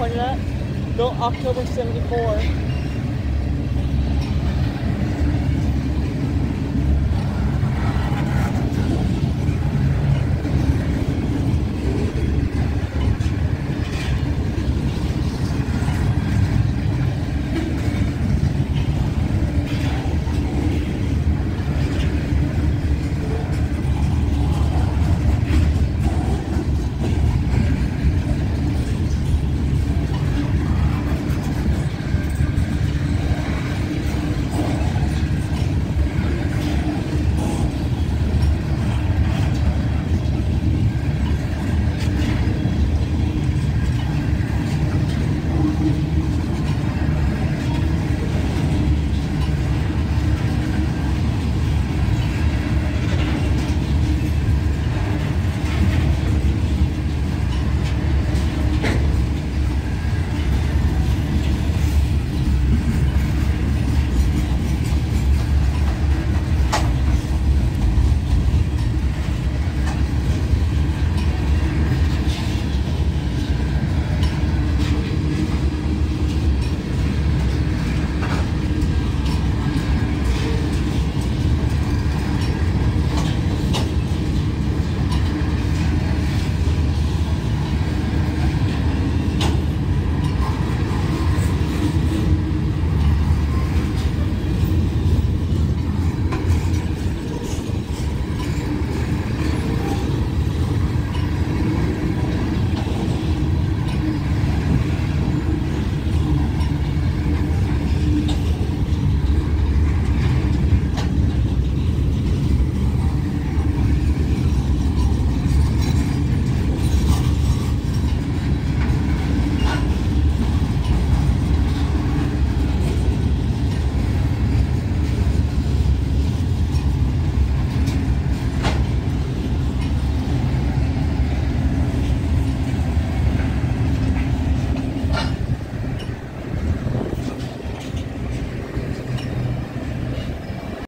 pointed at, built October 74.